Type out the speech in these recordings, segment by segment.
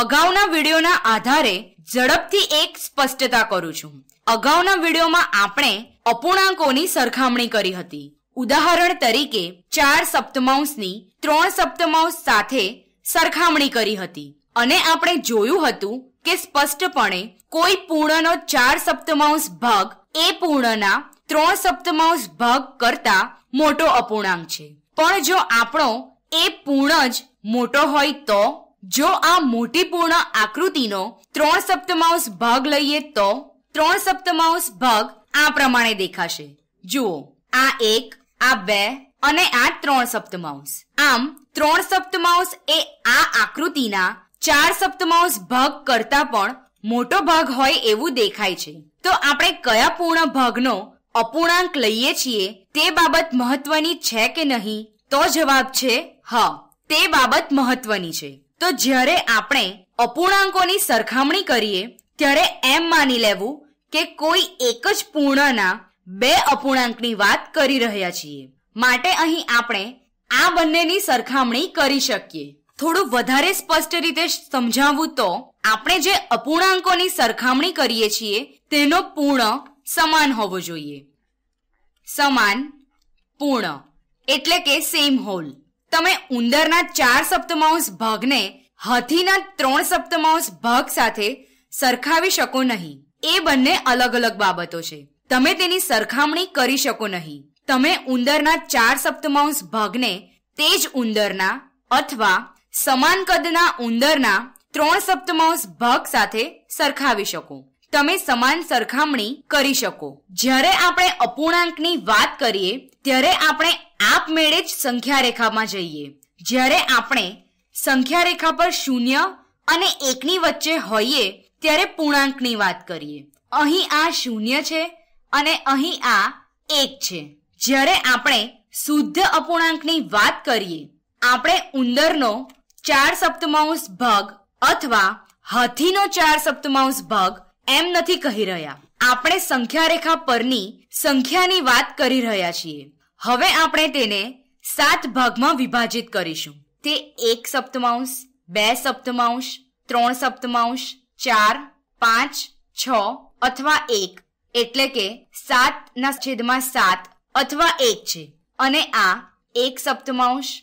અગાઉના વિડીયોના આધારે ઝડપથી એક સ્પષ્ટતા કરું છું. અગાઉના વિડીયોમાં આપણે અપૂર્ણાંકોની સરખામણી કરી હતી. ઉદાહરણ તરીકે, ચાર સપ્તમાંશની ત્રણ સપ્તમાંશ સાથે સરખામણી કરી હતી. અને આપણે જોયું હતું કે સ્પષ્ટપણે કોઈ પૂર્ણનો ચાર સપ્તમાંશ ભાગ એ પૂર્ણના ત્રણ સપ્તમાંશ ભાગ કરતા મોટો અપૂર્ણાંક છે. પણ જો આપણો એ પૂર્ણ જ મોટો હોય તો જો આ મોટી પૂર્ણ આકૃતિનો ત્રણ સપ્તમાંશ ભાગ લઈએ તો ત્રણ સપ્તમાંશ ભાગ આ પ્રમાણે દેખાશે. જુઓ, આ એક, આ બે અને આ ત્રણ સપ્તમાંશ. આમ, ત્રણ સપ્તમાંશ એ આ આકૃતિના ચાર સપ્તમાંશ ભાગ કરતા પણ મોટો ભાગ હોય એવું દેખાય છે. તો આપણે કયા પૂર્ણ ભાગનો અપૂર્ણાંક લઈએ છીએ તે બાબત મહત્વની છે કે નહીં? તો જવાબ છે, હા, તે બાબત મહત્વની છે. તો જ્યારે આપણે અપૂર્ણાંકોની સરખામણી કરીએ, ત્યારે એમ માની લેવું કે કોઈ એક જ પૂર્ણના બે અપૂર્ણાંકની વાત કરી રહ્યા છીએ. માટે અહીં આપણે આ બંનેની સરખામણી કરી શકીએ. થોડું વધારે સ્પષ્ટ રીતે સમજાવવું તો, આપણે જે અપૂર્ણાંકોની સરખામણી કરીએ છીએ, તેનો પૂર્ણ સમાન હોવો જોઈએ. સમાન પૂર્ણ, એટલે કે સેમ હોલ તમે ઉંદરના ચાર સપ્તમાંશ ભાગને હાથીના ત્રણ સપ્તમાંશ ભાગ સાથે સરખાવી શકો નહીં. એ બંને અલગ અલગ બાબતો છે. તમે તેની સરખામણી કરી શકો નહીં. તમે ઉંદરના ચાર સપ્તમાંશ ભાગને તે જ ઉંદરના અથવા સમાન કદના ઉંદરના ત્રણ સપ્તમાંશ ભાગ સાથે સરખાવી શકો. તમે સમાન સરખામણી કરી શકો. જ્યારે આપણે અપૂર્ણાંકની વાત કરીએ, ત્યારે આપણે આપમેળે જ સંખ્યા રેખામાં જઈએ. જ્યારે આપણે સંખ્યા રેખા પર શૂન્ય અને એકની વચ્ચે હોઈએ, ત્યારે પૂર્ણાંકની વાત કરીએ. અહીં આ શૂન્ય છે અને અહીં આ એક છે. જ્યારે આપણે શુદ્ધ અપૂર્ણાંકની વાત કરીએ, આપણે ઉંદરનો ચાર સપ્તમાંશ ભાગ અથવા હાથીનો ચાર સપ્તમાંશ ભાગ એમ નથી કહી રહ્યા. આપણે સંખ્યા રેખા પરની સંખ્યાની વાત કરી રહ્યા છીએ. હવે આપણે તેને સાત ભાગમાં વિભાજિત કરીશું. તે એક સપ્તમાંશ, બે સપ્તમાંશ, ત્રણ સપ્તમાંશ, ચાર, પાંચ, છ અથવા એક. એટલે કે સાત ના છેદમાં સાત અથવા એક છે. અને આ એક સપ્તમાંશ,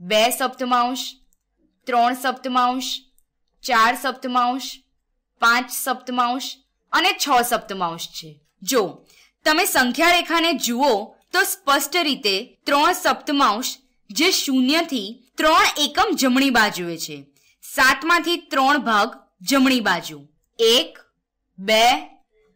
બે સપ્તમાંશ, ત્રણ સપ્તમાંશ, ચાર સપ્તમાંશ, પાંચ સપ્તમાંશ અને છ સપ્તમાંશ છે. જો તમે સંખ્યા રેખાને જુઓ તો સ્પષ્ટ રીતે ત્રણ સપ્તમાંશ જે શૂન્યથી ત્રણ એકમ જમણી બાજુએ છે. સાતમાંથી ત્રણ ભાગ જમણી બાજુ. એક, બે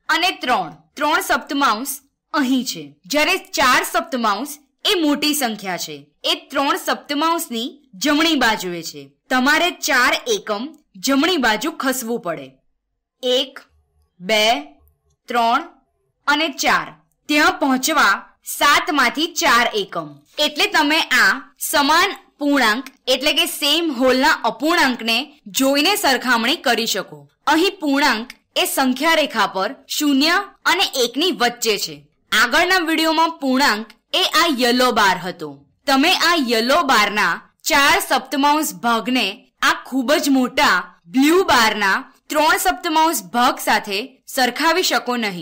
અને ત્રણ. ત્રણ સપ્તમાંશ અહીં છે. જ્યારે ચાર સપ્તમાંશ એ મોટી સંખ્યા છે. એ ત્રણ સપ્તમાંશની જમણી બાજુએ છે. તમારે ચાર એકમ જમણી બાજુ ખસવું પડે. એક, બે, ત્રણ અને ચાર. ત્યાં પહોંચવા સાતમાંથી ચાર એકમ. એટલે તમે આ સમાન પૂર્ણાંક, એટલે કે સેમ હોલના અપૂર્ણાંકને જોઈને સરખામણી કરી શકો. અહીં પૂર્ણાંક એ સંખ્યા રેખા પર શૂન્ય અને એકની વચ્ચે છે. આગળના વિડીયોમાં પૂર્ણાંક એ આ યલો બાર હતો. તમે આ યલો બારના ચાર સપ્તમાંશ ભાગને આ ખૂબ જ મોટા બ્લુ બારના ત્રણ સપ્તમાંશ ભાગ સાથે સરખાવી શકો નહીં.